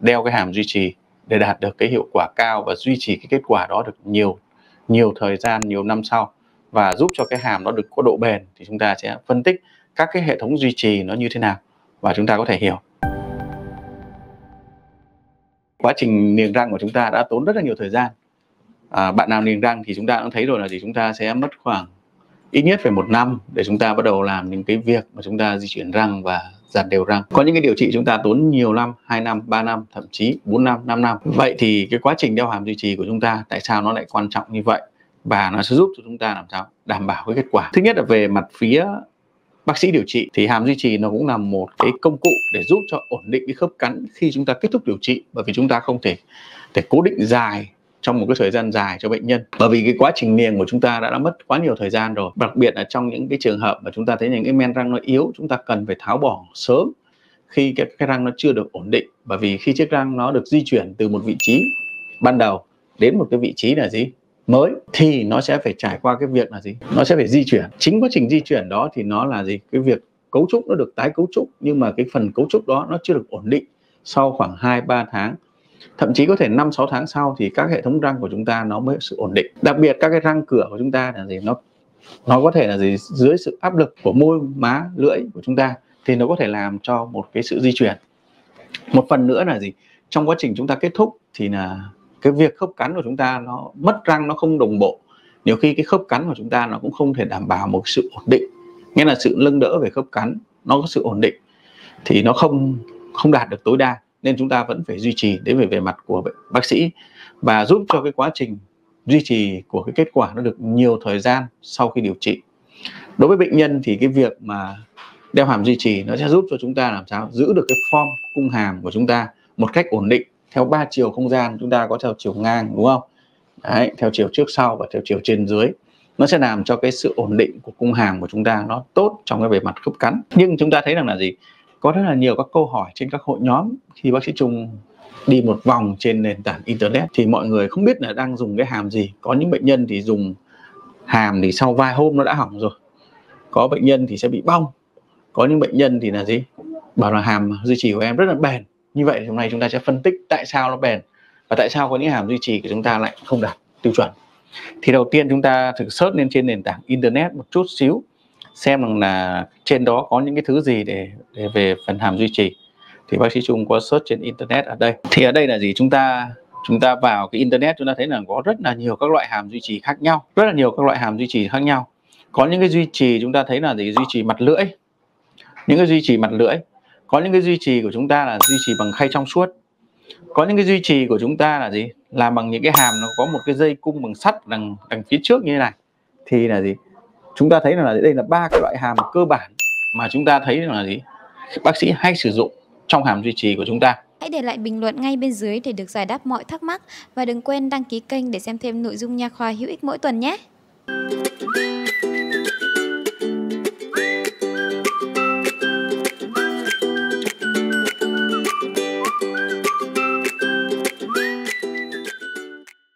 đeo cái hàm duy trì để đạt được cái hiệu quả cao và duy trì cái kết quả đó được nhiều nhiều thời gian nhiều năm sau. Và giúp cho cái hàm nó được có độ bền thì chúng ta sẽ phân tích các cái hệ thống duy trì nó như thế nào và chúng ta có thể hiểu. Quá trình niềng răng của chúng ta đã tốn rất là nhiều thời gian. À, bạn nào niềng răng thì chúng ta cũng thấy rồi là gì? Chúng ta sẽ mất khoảng ít nhất phải một năm để chúng ta bắt đầu làm những cái việc mà chúng ta di chuyển răng và giặt đều răng. Có những cái điều trị chúng ta tốn nhiều năm 2 năm 3 năm, thậm chí 4 năm 5 năm. Vậy thì cái quá trình đeo hàm duy trì của chúng ta, tại sao nó lại quan trọng như vậy? Và nó sẽ giúp cho chúng ta làm sao? Đảm bảo cái kết quả. Thứ nhất là về mặt phía bác sĩ điều trị, thì hàm duy trì nó cũng là một cái công cụ để giúp cho ổn định cái khớp cắn khi chúng ta kết thúc điều trị. Bởi vì chúng ta không thể thể cố định dài trong một cái thời gian dài cho bệnh nhân. Bởi vì cái quá trình niềng của chúng ta đã, đã mất quá nhiều thời gian rồi. Đặc biệt là trong những cái trường hợp mà chúng ta thấy những cái men răng nó yếu chúng ta cần phải tháo bỏ sớm khi cái, cái răng nó chưa được ổn định. Bởi vì khi chiếc răng nó được di chuyển từ một vị trí ban đầu đến một cái vị trí là gì? Mới thì nó sẽ phải trải qua cái việc là gì? Nó sẽ phải di chuyển. Chính quá trình di chuyển đó thì nó là gì? Cái việc cấu trúc nó được tái cấu trúc nhưng mà cái phần cấu trúc đó nó chưa được ổn định sau khoảng 2 3 tháng thậm chí có thể 5 6 tháng sau thì các hệ thống răng của chúng ta nó mới sự ổn định. Đặc biệt các cái răng cửa của chúng ta là gì nó nó có thể là gì dưới sự áp lực của môi, má, lưỡi của chúng ta thì nó có thể làm cho một cái sự di chuyển. Một phần nữa là gì? Trong quá trình chúng ta kết thúc thì là cái việc khớp cắn của chúng ta nó, mất răng nó không đồng bộ. Nhiều khi cái khớp cắn của chúng ta nó cũng không thể đảm bảo một sự ổn định. Nghĩa là sự lưng đỡ về khớp cắn nó có sự ổn định thì nó không không đạt được tối đa nên chúng ta vẫn phải duy trì đến về về mặt của bác sĩ và giúp cho cái quá trình duy trì của cái kết quả nó được nhiều thời gian sau khi điều trị. Đối với bệnh nhân thì cái việc mà đeo hàm duy trì nó sẽ giúp cho chúng ta làm sao giữ được cái form cung hàm của chúng ta một cách ổn định theo ba chiều không gian chúng ta có theo chiều ngang đúng không? Đấy, theo chiều trước sau và theo chiều trên dưới. Nó sẽ làm cho cái sự ổn định của cung hàm của chúng ta nó tốt trong cái bề mặt khớp cắn. Nhưng chúng ta thấy rằng là gì? Có rất là nhiều các câu hỏi trên các hội nhóm. Khi bác sĩ Trung đi một vòng trên nền tảng internet thì mọi người không biết là đang dùng cái hàm gì. Có những bệnh nhân thì dùng hàm thì sau vài hôm nó đã hỏng rồi. Có bệnh nhân thì sẽ bị bong. Có những bệnh nhân thì là gì? Bảo là hàm duy trì của em rất là bền. Như vậy hôm nay chúng ta sẽ phân tích tại sao nó bền và tại sao có những hàm duy trì của chúng ta lại không đạt tiêu chuẩn. Thì đầu tiên chúng ta thử search lên trên nền tảng internet một chút xíu xem rằng là trên đó có những cái thứ gì để, để về phần hàm duy trì. Thì bác sĩ Trung có search trên internet ở đây. Thì ở đây là gì? Chúng ta chúng ta vào cái internet chúng ta thấy là có rất là nhiều các loại hàm duy trì khác nhau. Rất là nhiều các loại hàm duy trì khác nhau. Có những cái duy trì chúng ta thấy là gì? Duy trì mặt lưỡi. Những cái duy trì mặt lưỡi. Có những cái duy trì của chúng ta là duy trì bằng khay trong suốt. Có những cái duy trì của chúng ta là gì? Làm bằng những cái hàm nó có một cái dây cung bằng sắt đằng đằng phía trước như thế này. Thì là gì? Chúng ta thấy là đây là ba cái loại hàm cơ bản mà chúng ta thấy là gì? Bác sĩ hay sử dụng trong hàm duy trì của chúng ta. Hãy để lại bình luận ngay bên dưới để được giải đáp mọi thắc mắc. Và đừng quên đăng ký kênh để xem thêm nội dung nha khoa hữu ích mỗi tuần nhé.